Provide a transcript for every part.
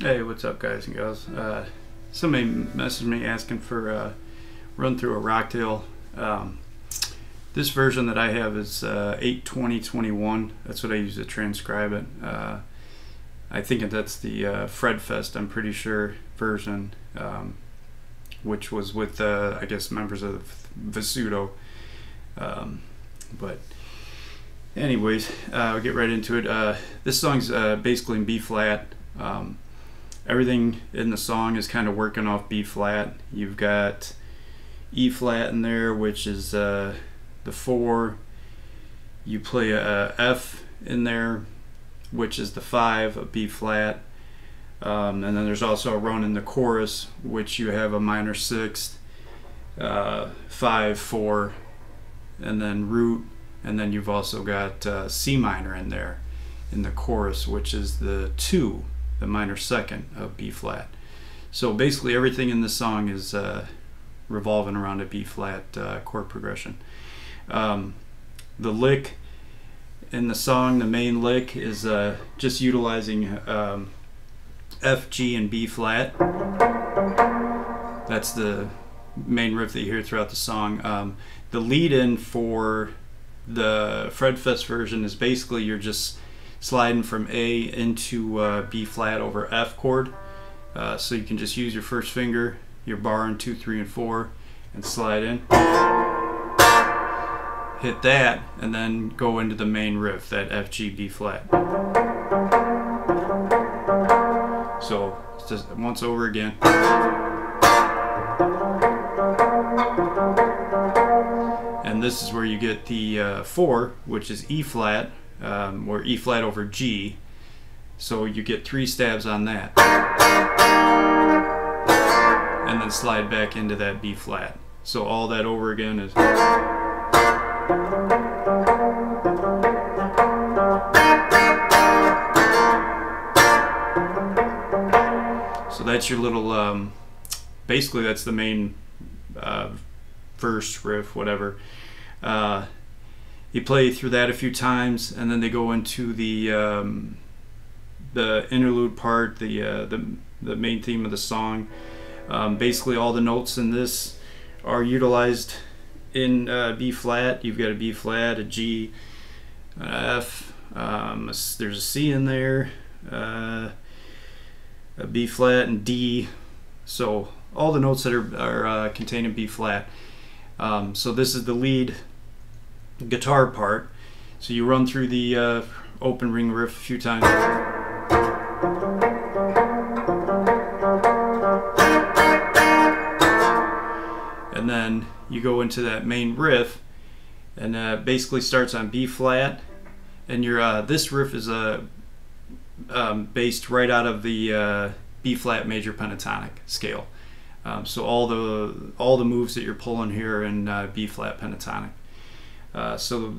Hey, what's up, guys and gals? Uh, somebody messaged me asking for a run through a Rockdale. Um, this version that I have is uh, 82021. That's what I use to transcribe it. Uh, I think that's the uh, Fredfest, I'm pretty sure, version, um, which was with, uh, I guess, members of Vasudo. Um, but, anyways, uh, I'll get right into it. Uh, this song's uh, basically in B flat. Um, everything in the song is kind of working off B flat. You've got E flat in there, which is uh, the four. You play a F in there, which is the five, a B flat. Um, and then there's also a run in the chorus, which you have a minor sixth, uh, five, four, and then root. And then you've also got uh, C minor in there in the chorus, which is the two the minor second of B flat. So basically, everything in the song is uh, revolving around a B flat uh, chord progression. Um, the lick in the song, the main lick, is uh, just utilizing um, F, G, and B flat. That's the main riff that you hear throughout the song. Um, the lead in for the Fred Fest version is basically you're just sliding from A into uh, B flat over F chord. Uh, so you can just use your first finger, your bar in 2, 3, and 4, and slide in. Hit that, and then go into the main riff, that F, G, B flat. So, just once over again. And this is where you get the uh, 4, which is E flat, um, or E flat over G. So you get three stabs on that. And then slide back into that B flat. So all that over again is. So that's your little, um, basically that's the main uh, verse riff, whatever. Uh, you play through that a few times, and then they go into the um, the interlude part, the uh, the the main theme of the song. Um, basically, all the notes in this are utilized in uh, B flat. You've got a B flat, a G, an F. Um, a, there's a C in there, uh, a B flat, and D. So all the notes that are, are uh, contained in B flat. Um, so this is the lead guitar part. So you run through the uh, open ring riff a few times. And then you go into that main riff and uh, basically starts on B flat. And your uh, this riff is uh, um, based right out of the uh, B flat major pentatonic scale. Um, so all the all the moves that you're pulling here in uh, B flat pentatonic. Uh, so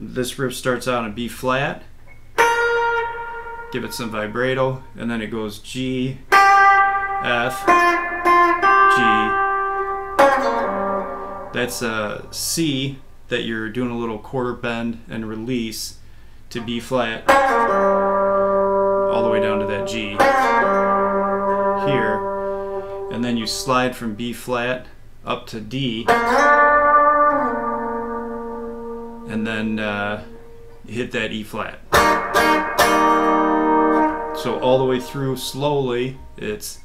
this riff starts out in B flat, give it some vibrato, and then it goes G, F, G. That's a C that you're doing a little quarter bend and release to B flat, all the way down to that G here, and then you slide from B flat up to D and then uh, hit that E flat. So all the way through slowly, it's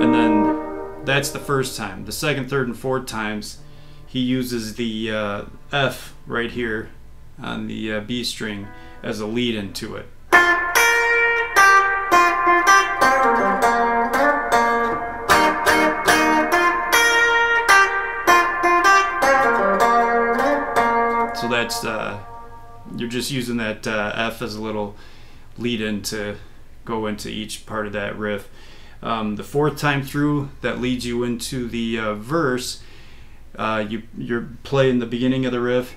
and then that's the first time. The second, third, and fourth times, he uses the uh, F right here on the uh, B string as a lead into it. That's uh, you're just using that uh, F as a little lead in to go into each part of that riff. Um, the fourth time through, that leads you into the uh, verse. Uh, you you're playing the beginning of the riff,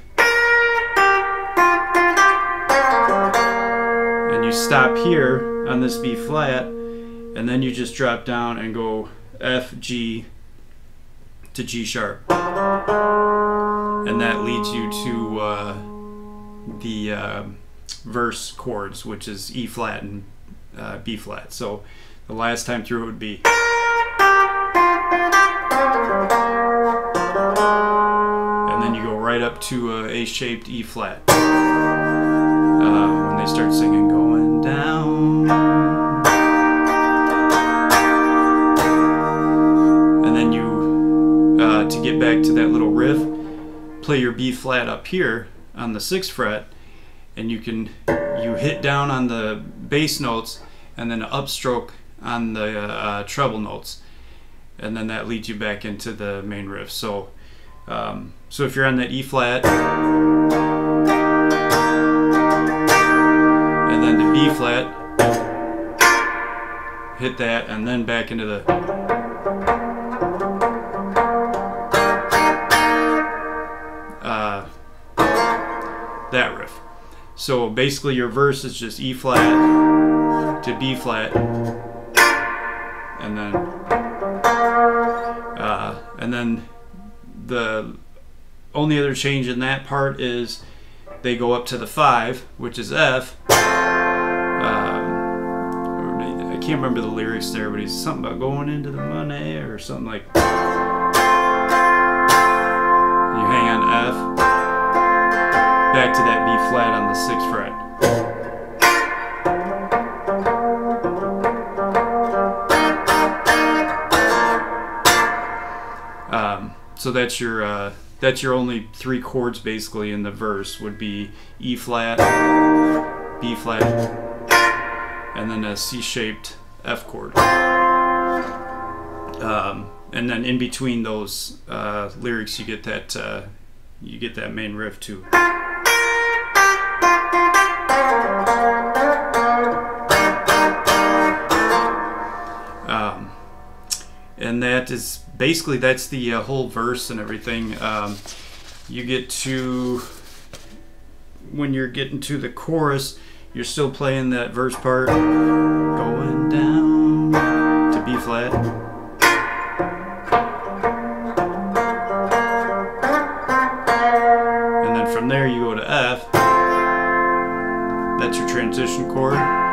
and you stop here on this B flat, and then you just drop down and go F G to G sharp, and that leads you to uh, the uh, verse chords, which is E flat and uh, B flat. So the last time through it would be. And then you go right up to a A-shaped E flat. Uh, when they start singing going down. And then you, uh, to get back to that little riff, play your B flat up here on the sixth fret and you can you hit down on the bass notes and then upstroke on the uh, uh, treble notes. And then that leads you back into the main riff. So um, so if you're on that E flat and then the B flat hit that and then back into the so basically your verse is just E flat to B flat and then uh, and then the only other change in that part is they go up to the five, which is F. Um, I can't remember the lyrics there, but he's something about going into the money or something like. Back to that B flat on the sixth fret. Um, so that's your uh, that's your only three chords basically in the verse would be E flat, B flat, and then a C-shaped F chord. Um, and then in between those uh, lyrics, you get that uh, you get that main riff too. Is basically that's the uh, whole verse and everything. Um, you get to when you're getting to the chorus, you're still playing that verse part, going down to B flat. And then from there you go to F. That's your transition chord.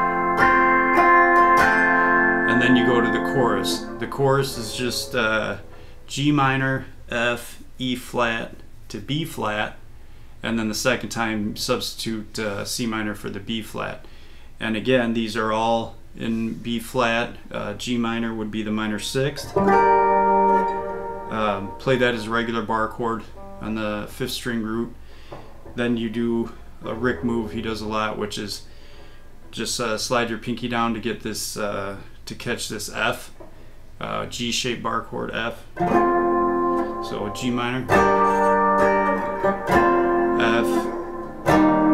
Then you go to the chorus. The chorus is just uh, G minor, F, E flat to B flat. And then the second time substitute uh, C minor for the B flat. And again, these are all in B flat. Uh, G minor would be the minor sixth. Um, play that as a regular bar chord on the fifth string root. Then you do a Rick move he does a lot, which is just uh, slide your pinky down to get this uh, to catch this F, uh, G-shaped bar chord F. So G minor, F,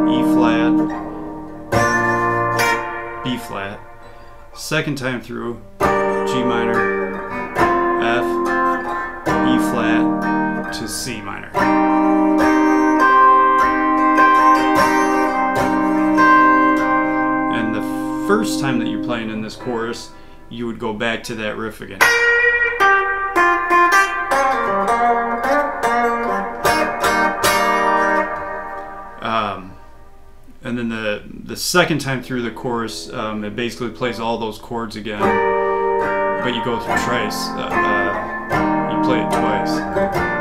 E flat, B flat. Second time through, G minor, F, E flat to C minor. And the first time that you're playing in this chorus, you would go back to that riff again. Um, and then the the second time through the chorus, um, it basically plays all those chords again, but you go through twice. Uh, uh, you play it twice.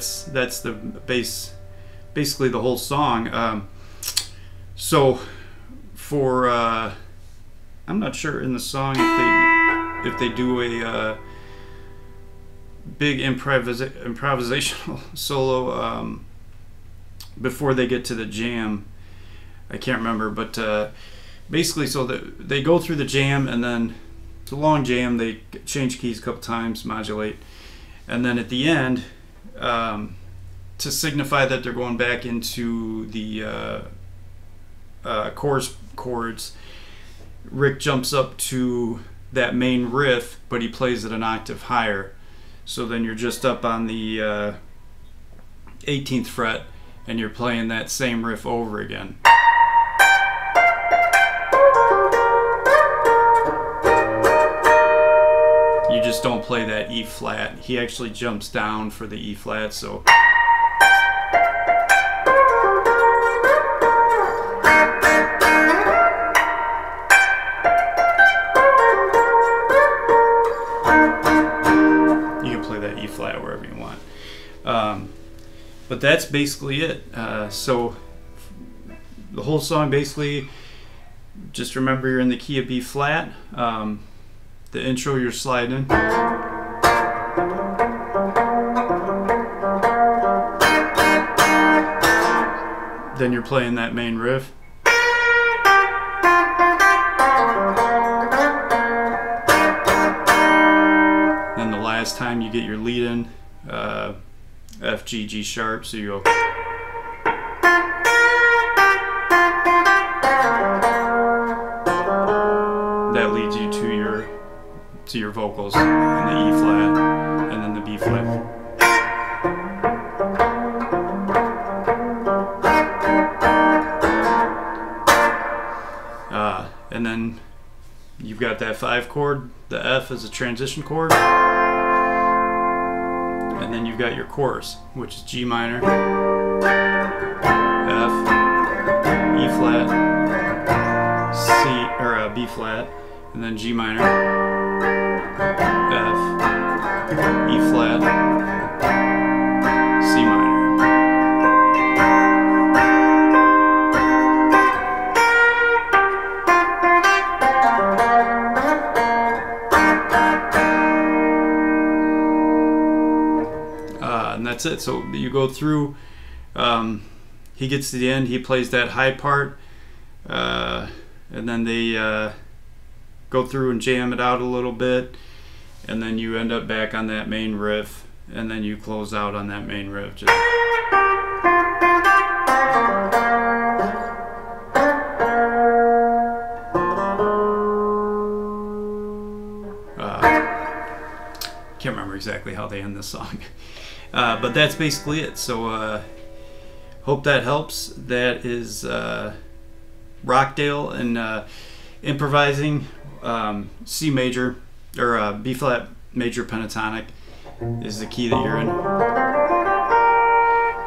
That's that's the base, basically the whole song. Um, so for uh, I'm not sure in the song if they if they do a uh, big improvisa- improvisational solo um, before they get to the jam. I can't remember, but uh, basically, so that they go through the jam and then it's a long jam. They change keys a couple times, modulate and then at the end um, to signify that they're going back into the uh, uh, chorus chords, Rick jumps up to that main riff, but he plays it an octave higher. So then you're just up on the uh, 18th fret and you're playing that same riff over again. Just don't play that E flat. He actually jumps down for the E flat, so. You can play that E flat wherever you want. Um, but that's basically it. Uh, so the whole song basically, just remember you're in the key of B flat. Um, the intro you're sliding. Then you're playing that main riff. Then the last time you get your lead in, uh, F, G, G sharp, so you go. To your vocals in the E flat and then the B flat. Uh, and then you've got that five chord, the F is a transition chord. And then you've got your chorus, which is G minor, F, E flat, C, or uh, B flat, and then G minor, F, E flat, C minor. Uh, and that's it. So you go through. Um, he gets to the end. He plays that high part, uh, and then they uh, go through and jam it out a little bit, and then you end up back on that main riff, and then you close out on that main riff. Just uh, can't remember exactly how they end this song. Uh, but that's basically it. So uh, hope that helps. That is uh, Rockdale and uh, improvising um, C major or uh, B flat major pentatonic is the key that you're in.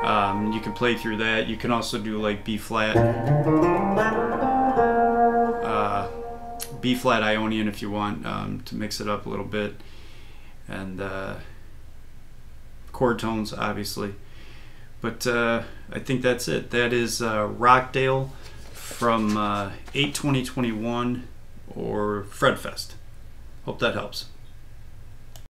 Um, you can play through that. You can also do like B flat, uh, B flat Ionian if you want um, to mix it up a little bit, and uh, chord tones obviously. But uh, I think that's it. That is uh, Rockdale from uh, 8 2021 or Fredfest. Hope that helps.